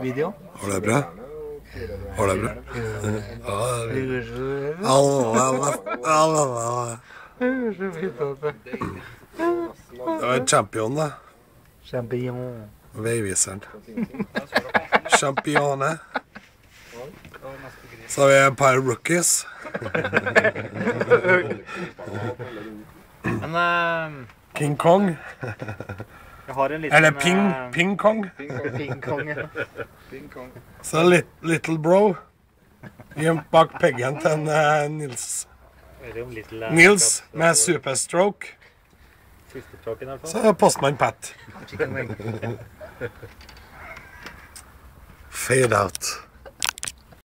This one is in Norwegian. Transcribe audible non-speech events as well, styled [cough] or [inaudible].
Video? Har det bra? Har det bra? Ja, det Det var champion, da. Champion. Veiviseren. Champione. Så har vi et par rookies. Men [laughs] eh, King Kong. Jeg har en liten Eller Ping, eh, Ping Kong. Ping-kong. ja. Så litt, Little Bro. Gjemt bak peggen til en, eh, Nils. Little, eh, Nils katt, med superstroke. Tråken i hvert fall. Så postmann Pat. Fade out.